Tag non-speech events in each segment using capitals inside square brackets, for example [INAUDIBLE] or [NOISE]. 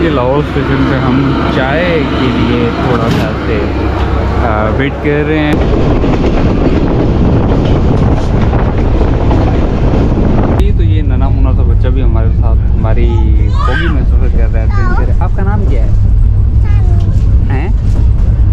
कि लाहौर स्टेशन पे हम चाय के लिए थोड़ा सा से वेट कर रहे हैं। तो ये नना मुना सा बच्चा भी हमारे साथ हमारी बोगी में सफ़र कर रहा है। ट्रेन आपका नाम क्या है? असलम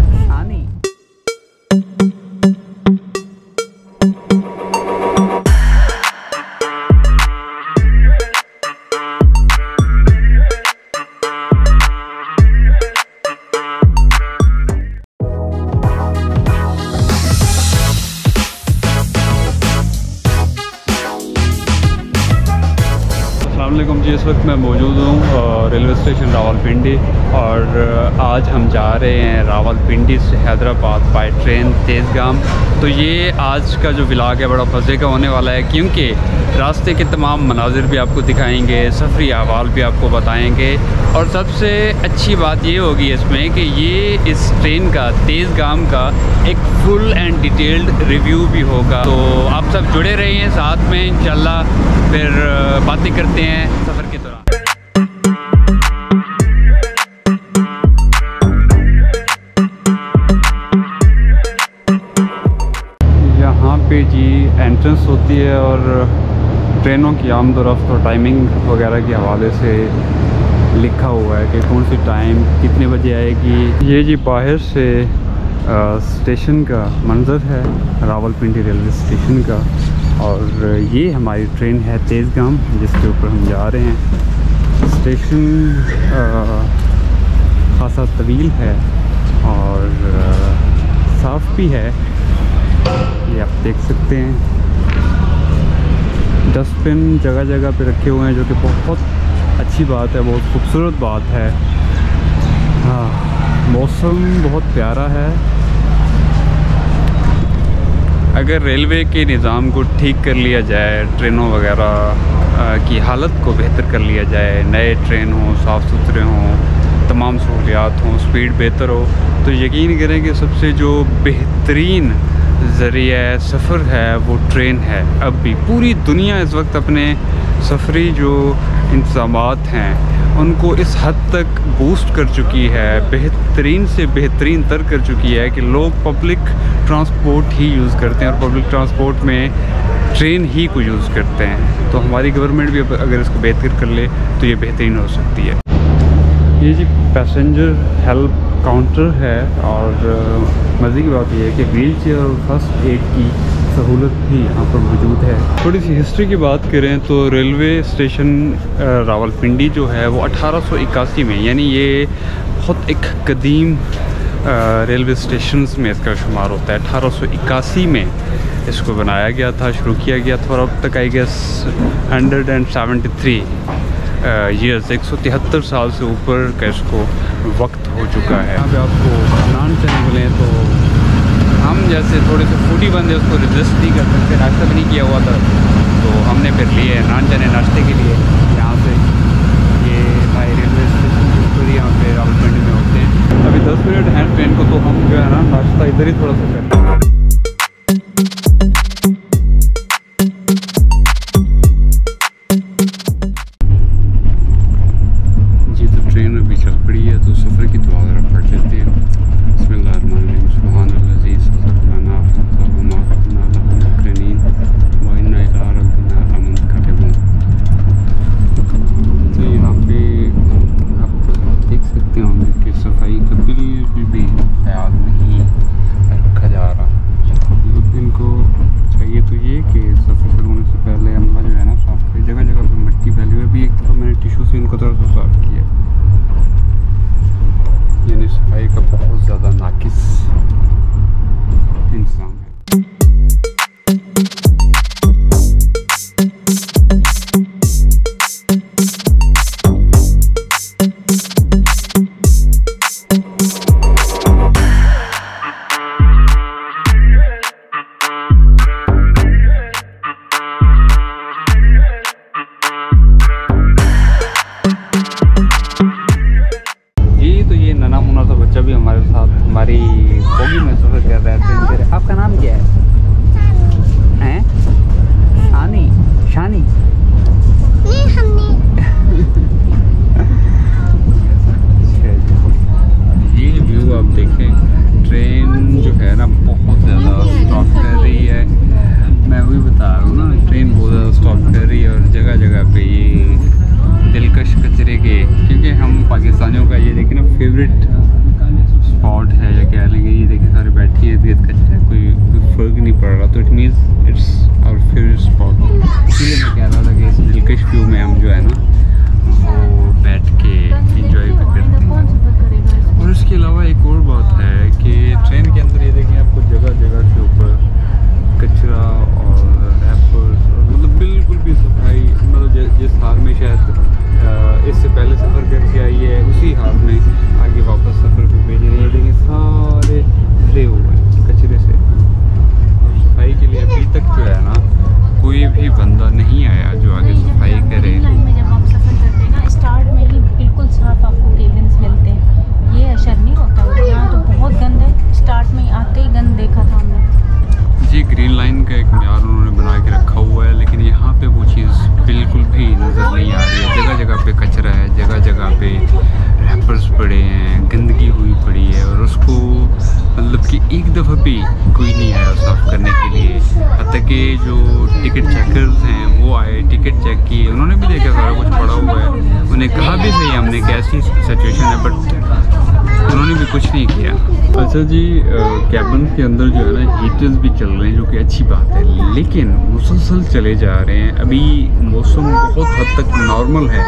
जी, इस वक्त मैं मौजूद हूँ रेलवे स्टेशन रावलपिंडी और आज हम जा रहे हैं रावलपिंडी से हैदराबाद बाई ट्रेन तेज़गाम। तो ये आज का जो विलाग है, बड़ा मज़े का होने वाला है, क्योंकि रास्ते के तमाम मनाजिर भी आपको दिखाएँगे, सफरी अहवाल भी आपको बताएँगे। और सबसे अच्छी बात ये होगी इसमें कि ये इस ट्रेन का, तेज़ गाम का एक फुल एंड डिटेल्ड रिव्यू भी होगा। तो आप सब जुड़े रहिए साथ में, इंशाल्लाह फिर बातें करते हैं सफ़र के दौरान। यहाँ पे जी एंट्रेंस होती है और ट्रेनों की आमदोरफ्त और टाइमिंग वगैरह के हवाले से लिखा हुआ है कि कौन सी टाइम कितने बजे आएगी। ये जी बाहर से आ, स्टेशन का मंज़र है रावलपिंडी रेलवे स्टेशन का। और ये हमारी ट्रेन है तेज़गाम जिसके ऊपर हम जा रहे हैं। स्टेशन खासा तवील है और साफ़ भी है। ये आप देख सकते हैं। डस्टबिन जगह जगह पे रखे हुए हैं, जो कि बहुत अच्छी बात है, बहुत खूबसूरत बात है। हाँ मौसम बहुत प्यारा है। अगर रेलवे के निज़ाम को ठीक कर लिया जाए, ट्रेनों वगैरह की हालत को बेहतर कर लिया जाए, नए ट्रेन हों साफ़ सुथरे हों, तमाम सहूलियात हों, स्पीड बेहतर हो तो यकीन करें कि सबसे जो बेहतरीन ज़रिए सफ़र है, वो ट्रेन है। अब भी पूरी दुनिया इस वक्त अपने सफरी जो इंतज़ाम हैं, उनको इस हद तक बूस्ट कर चुकी है, बेहतरीन से बेहतरीन तर कर चुकी है कि लोग पब्लिक ट्रांसपोर्ट ही यूज़ करते हैं और पब्लिक ट्रांसपोर्ट में ट्रेन ही को यूज़ करते हैं। तो हमारी गवर्नमेंट भी अगर इसको बेहतर कर ले तो ये बेहतरीन हो सकती है। ये जी पैसेंजर हेल्प काउंटर है और मज़े की बात यह है कि व्हील चेयर और फ़र्स्ट एड की सहूलत भी यहाँ पर मौजूद है। थोड़ी सी हिस्ट्री की बात करें तो रेलवे स्टेशन रावलपिंडी जो है वो अठारह सौ इक्यासी में, यानी ये बहुत एक कदीम रेलवे स्टेशन में इसका शुमार होता है। अठारह सौ इक्यासी में इसको बनाया गया था, शुरू किया गया था और अब तक I guess hundred and seventy three years एक सौ तिहत्तर साल से ऊपर का इसको वक्त हो चुका है। यहाँ पे आपको नान चने मिले तो हम जैसे थोड़े से फूडी बंदे उसको रिजस्ट नहीं कर सकते, नाश्ता भी नहीं किया हुआ था। तो हमने फिर लिए नान चने नाश्ते के लिए। यहाँ से ये भाई रेलवे स्टेशन के ऊपर यहाँ पे रावलपिंडी में होते हैं। अभी दस मिनट हैं ट्रेन को तो हम जो है ना नाश्ता इधर ही थोड़ा सा मैं वही बता रहा हूँ ना ट्रेन बहुत ज़्यादा स्टॉप कर रही है और जगह जगह पे ये दिलकश कचरे के, क्योंकि हम पाकिस्तानियों का ये देखें ना फेवरेट स्पॉट है या कह लेंगे, ये देखिए सारे बैठे के कचरा, कोई फ़र्क नहीं पड़ रहा। तो it means it's our favourite spot green line का एक म्यार उन्होंने बना के रखा हुआ है, लेकिन यहाँ पे वो चीज़ बिल्कुल भी नज़र नहीं आ रही है। जगह जगह पे कचरा है जगह जगह पे रैपर्स पड़े हैं, गंदगी हुई पड़ी है, और उसको मतलब कि एक दफ़ा भी कोई नहीं आया साफ़ करने के लिए। हती कि जो टिकट चेकर्स हैं, वो आए टिकट चेक किए, उन्होंने भी देखा सारा कुछ पड़ा हुआ है। उन्हें कहा भी सही हमने कैसी सिचुएशन है बट उन्होंने भी कुछ नहीं किया। अच्छा जी कैबिन के अंदर जो है ना हीटर्स भी चल रहे हैं, जो कि अच्छी बात है। लेकिन मुसलसल चले जा रहे हैं। अभी मौसम बहुत हद तक नॉर्मल है।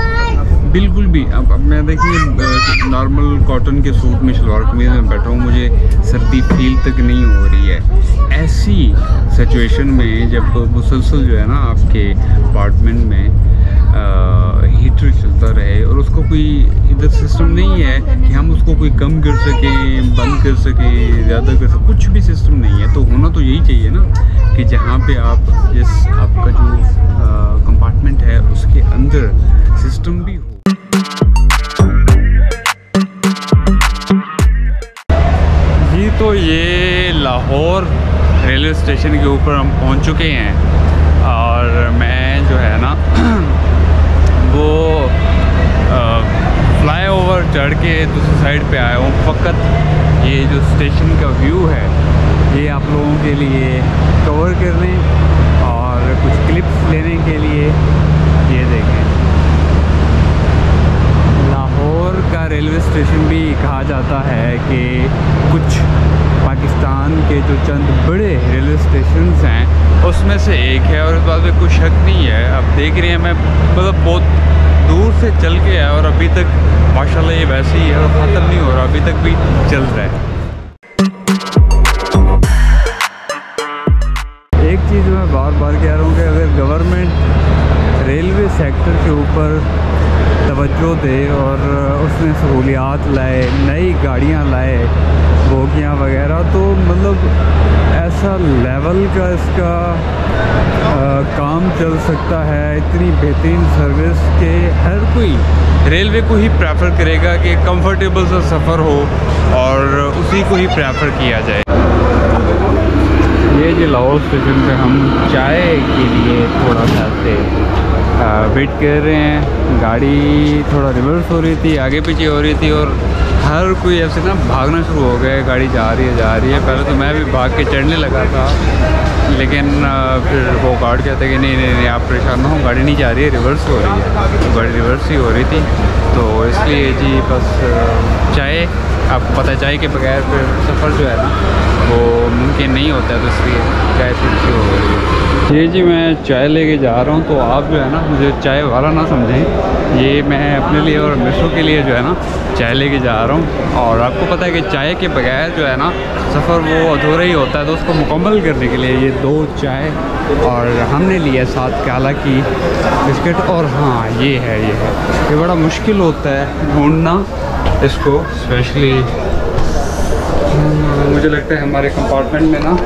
बिल्कुल भी। अब अब मैं देखिए नॉर्मल कॉटन के सूट में शलवार कमीज में बैठा हूँ, मुझे सर्दी फील तक नहीं हो रही है। ऐसी सिचुएशन में जब मुसलसल जो है ना, आपके अपार्टमेंट में हीटर चलता रहे और उसको कोई इधर सिस्टम नहीं है कि हम उसको कोई कम कर सकें, बंद कर सकें, ज़्यादा कर सकें, कुछ भी सिस्टम नहीं है। तो होना तो यही चाहिए ना कि जहाँ पे आप, जिस आपका जो कंपार्टमेंट है, उसके अंदर सिस्टम भी हो। जी तो ये लाहौर रेलवे स्टेशन के ऊपर हम पहुँच चुके हैं और मैं जो है ना [CLEARS THROAT] वो फ्लाई ओवर चढ़ के दूसरी साइड पे आया हूँ, फ़कत ये जो स्टेशन का व्यू है, ये आप लोगों के लिए कवर करने और कुछ क्लिप्स लेने के लिए ये देखें। लाहौर का रेलवे स्टेशन भी कहा जाता है कि कुछ पाकिस्तान के जो चंद बड़े रेलवे स्टेशन हैं उसमें से एक है और इस बात में कुछ शक नहीं है। अब देख रही हैं, मैं मतलब बहुत दूर से चल के आया और अभी तक माशाल्लाह ये वैसे ही है और ख़त्म नहीं हो रहा, अभी तक भी चल रहा है। एक चीज़ मैं बार बार कह रहा हूँ कि अगर गवर्नमेंट रेलवे सेक्टर के ऊपर तवज्जो दे और उसमें सहूलियात लाए नई गाड़ियाँ लाए बोगियाँ वगैरह। तो मतलब ऐसा लेवल का इसका आ, काम चल सकता है। इतनी बेहतरीन सर्विस के हर कोई रेलवे को ही प्रेफर करेगा कि कंफर्टेबल सा सफ़र हो और उसी को ही प्रेफर किया जाए। ये जो लाहौर स्टेशन पे हम चाय के लिए थोड़ा सा से वेट कर रहे हैं। गाड़ी थोड़ा रिवर्स हो रही थी, आगे पीछे हो रही थी और हर कोई ऐसे ना भागना शुरू हो गया गाड़ी जा रही है, जा रही है। पहले तो मैं भी भाग के चढ़ने लगा था, लेकिन फिर वो गार्ड कहते कि नहीं नहीं नहीं, आप परेशान ना हो, गाड़ी नहीं जा रही है रिवर्स हो रही है। तो गाड़ी रिवर्स ही हो रही थी। तो इसलिए जी बस चाय आपको पता चाय के बगैर फिर सफ़र जो है ना, वो मुमकिन नहीं होता है तो इसलिए चाय शुरू हो रही है। जी जी, मैं चाय लेके जा रहा हूँ तो आप जो है ना मुझे चाय वाला ना समझें। ये मैं अपने लिए और मिसों के लिए जो है ना चाय लेके जा रहा हूँ। और आपको पता है कि चाय के बगैर जो है ना सफ़र वो अधूरा ही होता है तो उसको मुकम्मल करने के लिए। ये दो चाय और हमने लिया साथ काला की बिस्किट और हाँ ये है ये है। ये बड़ा मुश्किल होता है ढूंढना इसको, स्पेशली। मुझे लगता है हमारे कंपार्टमेंट में ना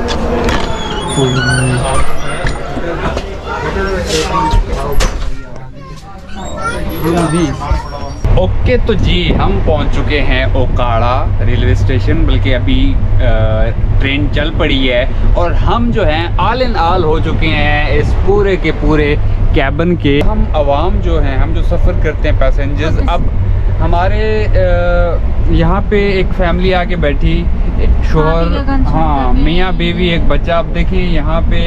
ओके तो जी हम पहुँच चुके हैं ओकाड़ा रेलवे स्टेशन बल्कि अभी ट्रेन चल पड़ी है और हम जो हैं आल इन आल हो चुके हैं इस पूरे के पूरे कैबन के। हम आवाम जो हैं हम जो सफ़र करते हैं पैसेंजर्स अब हमारे अ, यहाँ पे एक फैमिली आके बैठी शोहर हाँ मियाँ बेबी एक बच्चा आप देखिए यहाँ पे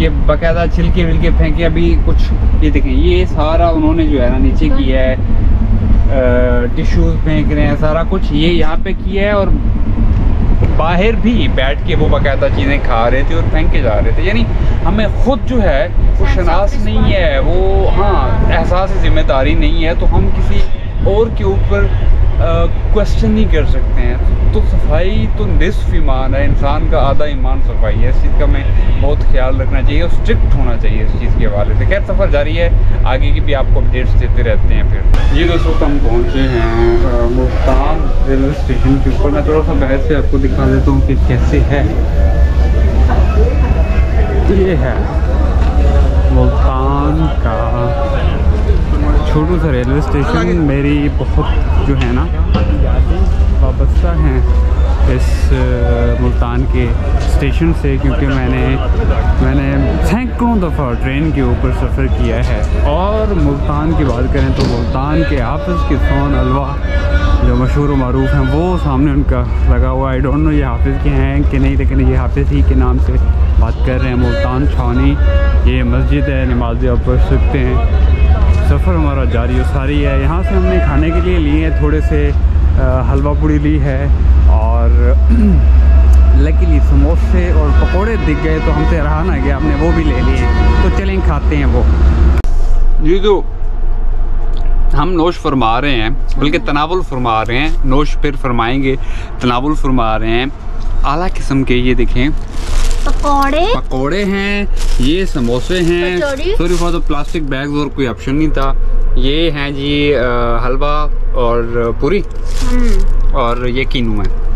ये बाकायदा छिलके विलके फेंके अभी कुछ ये देखें ये सारा उन्होंने जो है ना नीचे किया है टिश्यूज़ फेंक रहे हैं सारा कुछ ये यहाँ पे किया है और बाहर भी बैठ के वो बाकायदा चीज़ें खा रहे थे और फेंक के जा रहे थे। यानी हमें खुद जो है वो शनास नहीं है वो हाँ एहसास ज़िम्मेदारी नहीं है तो हम किसी और के ऊपर क्वेश्चन नहीं कर सकते हैं। तो सफ़ाई तो निसफ ईमान है, इंसान का आधा ईमान सफ़ाई है। इस चीज़ का हमें बहुत ख्याल रखना चाहिए और स्ट्रिक्ट होना चाहिए इस चीज़ के हवाले से। खैर, सफ़र जारी है, आगे की भी आपको अपडेट्स देते रहते हैं फिर। ये दोस्तों, हम पहुँचे हैं मुल्तान रेलवे स्टेशन के ऊपर। मैं थोड़ा सा बहस से आपको दिखा देता हूँ कि कैसे है। ये है मुल्तान का छोटू सा रेलवे स्टेशन मेरी बहुत जो है ना यादें वाबस्ता हैं इस मुल्तान के स्टेशन से, क्योंकि मैंने मैंने सैकड़ों दफ़ा ट्रेन के ऊपर सफ़र किया है। और मुल्तान की बात करें तो मुल्तान के हाफिज़ के सोन अलवा जो मशहूर मरूफ हैं, वो सामने उनका लगा हुआ आई डोंट नो ये हाफिज़ के हैं कि नहीं, लेकिन ये हाफिज़ ही के नाम से बात कर रहे हैं। मुल्तान छावनी, ये मस्जिद है, नमाज़ें आप पढ़ सकते हैं। सफ़र हमारा जारी सारी है। यहाँ से हमने खाने के लिए लिए हैं, थोड़े से हलवा पूड़ी ली है और [CLEARS THROAT] लकीली समोसे और पकोड़े दिख गए तो हमसे रहा ना गया, हमने वो भी ले लिए। तो चलें, खाते हैं वो। जी तो हम नोश फरमा रहे हैं, बल्कि तनावुल फरमा रहे हैं, नोश फिर फरमाएँगे, तनावुल फरमा रहे हैं। आला किस्म के ये देखें पकोड़े। पकोड़े हैं ये समोसे हैं। Sorry for the plastic bag और कोई ऑप्शन नहीं था। ये हैं जी हलवा और पूरी। हम्म। और ये कीनू है।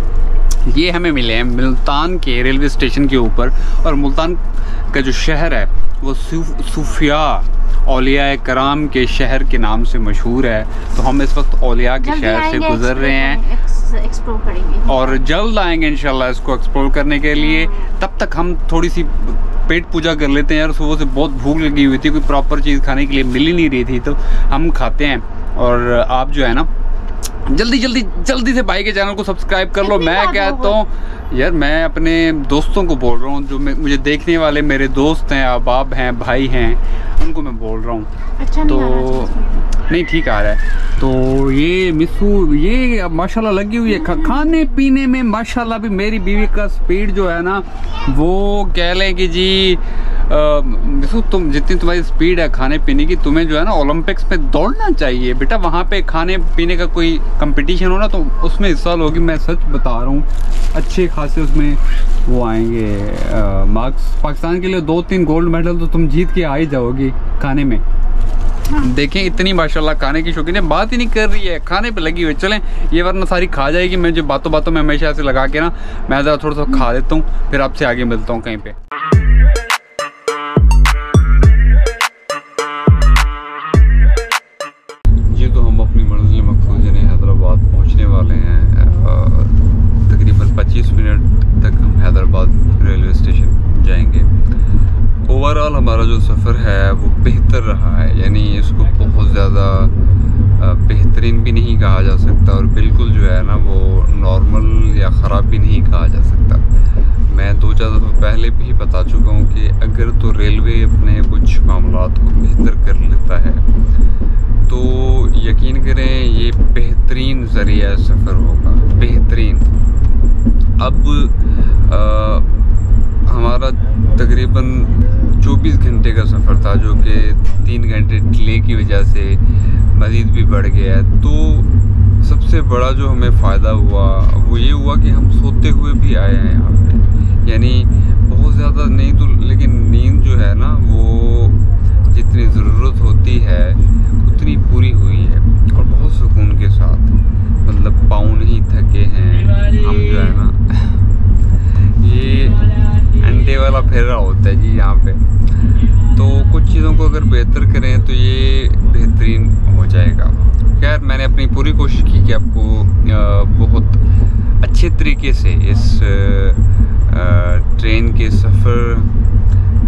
ये हमें मिले हैं मुल्तान के रेलवे स्टेशन के ऊपर। और मुल्तान का जो शहर है वो सूफिया ओलिया कराम के शहर के नाम से मशहूर है। तो हम इस वक्त ओलिया के शहर से गुजर रहे हैं। एक्सप्लोर करेंगे। और जल्द आएँगे इंशाल्लाह इसको एक्सप्लोर करने के लिए। तब तक हम थोड़ी सी पेट पूजा कर लेते हैं यार सुबह से बहुत भूख लगी हुई थी कोई प्रॉपर चीज़ खाने के लिए मिल ही नहीं रही थी तो हम खाते हैं। और आप जो है ना जल्दी जल्दी जल्दी से भाई के चैनल को सब्सक्राइब कर लो। मैं कहता हूँ यार मैं अपने दोस्तों को बोल रहा हूँ जो मुझे देखने वाले मेरे दोस्त हैं अबाब हैं भाई हैं उनको मैं बोल रहा हूँ। अच्छा तो नहीं, ठीक आ रहा है। तो ये मिसू, ये माशाल्लाह लगी हुई है। खाने पीने में माशाल्लाह भी मेरी बीवी का स्पीड जो है ना, वो कह लें कि जी मिसू, तुम जितनी तुम्हारी स्पीड है खाने पीने की, तुम्हें जो है ना ओलंपिक्स में दौड़ना चाहिए। बेटा, वहाँ पे खाने पीने का कोई कंपटीशन हो ना तो उसमें हिस्सा लोगी। मैं सच बता रहा हूँ, अच्छे खासे उसमें वो आएँगे। मार्क्स। पाकिस्तान के लिए दो तीन गोल्ड मेडल तो तुम जीत के आ ही जाओगी खाने में। देखें, इतनी माशाल्लाह खाने की शौकीन है। बात ही नहीं कर रही है। खाने पे लगी हुई चलें, ये वरना सारी खा जाएगी। मैं जो बातों बातों में हमेशा ऐसे लगा के ना, मैं ज़रा थोड़ा सा खा देता हूँ, फिर आपसे आगे मिलता हूँ कहीं पे। है वो बेहतर रहा है। यानी इसको बहुत ज़्यादा बेहतरीन भी नहीं कहा जा सकता और बिल्कुल जो है ना वो नॉर्मल या ख़राब भी नहीं कहा जा सकता। मैं दो चार दफ़ा पहले भी बता चुका हूँ कि अगर तो रेलवे अपने कुछ मामला को बेहतर कर लेता है तो यकीन करें ये बेहतरीन ज़रिया सफ़र होगा। बेहतरीन। अब आ, हमारा तकरीबन 24 घंटे का सफ़र था, जो कि तीन घंटे डिले की वजह से मज़ीद भी बढ़ गया है। तो सबसे बड़ा जो हमें फ़ायदा हुआ, वो ये हुआ कि हम सोते हुए भी आए हैं यहाँ पे। यानी बहुत ज़्यादा नहीं तो लेकिन नींद जो है ना, वो जितनी ज़रूरत होती है, उतनी पूरी हुई है। और बहुत सुकून के साथ मतलब पाँव नहीं थके हैं, हम जो है ना ये अंडे वाला फेरा होता है जी यहाँ पे। तो कुछ चीज़ों को अगर बेहतर करें तो ये बेहतरीन हो जाएगा। खैर, मैंने अपनी पूरी कोशिश की कि आपको बहुत अच्छे तरीके से इस ट्रेन के सफ़र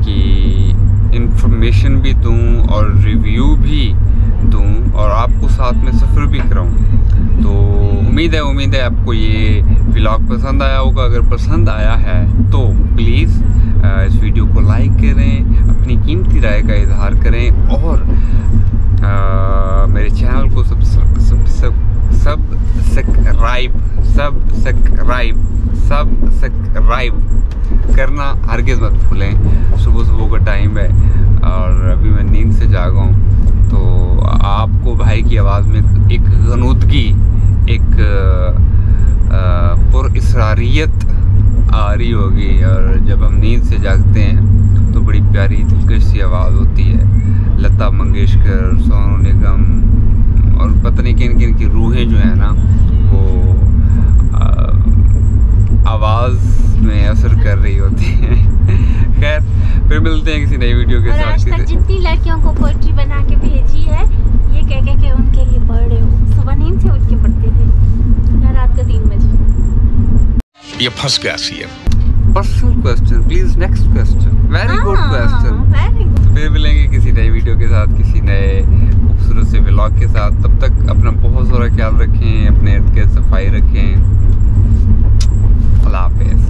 की इंफॉर्मेशन भी दूँ और रिव्यू भी दूँ और आपको साथ में सफ़र भी कराऊं। तो उम्मीद है उम्मीद है आपको ये व्लॉग पसंद आया होगा। अगर पसंद आया है तो प्लीज़ इस वीडियो को लाइक करें अपनी कीमती राय का इजहार करें और आ, मेरे चैनल को सब सब सब्सक्राइब सब्सक्राइब सब्सक्राइब सब्सक्राइब करना हरगिज़ मत भूलें। सुबह सुबह का टाइम है और अभी मैं नींद से जागा हूँ। तो आपको भाई की आवाज़ में एक गनूदगी एक पुरस्रारियत आ रही होगी और जब हम नींद से जागते हैं तो बड़ी प्यारी दिलकश सी आवाज़ होती है। लता मंगेशकर, सोनू निगम और पता नहीं किन किन की रूहें जो है ना, वो आवाज़ में असर कर रही होती है। खैर फिर मिलते हैं किसी नई वीडियो के और साथ आज तक जितनी लड़कियों को पोइट्री बना के भेजी है ये कह कह के उनके लिए बर्थडे हो। सुबह नींद से उठ के पढ़ते थे रात का तीन बजे। ये फंस गया सी है personal question please next question very good question तो फिर मिलेंगे किसी नए वीडियो के साथ किसी नए खूबसूरत से व्लॉग के साथ। तब तक अपना बहुत सारा ख्याल रखें अपने इर्द गिर्द सफ़ाई रखें। अल्लाह हाफिज़।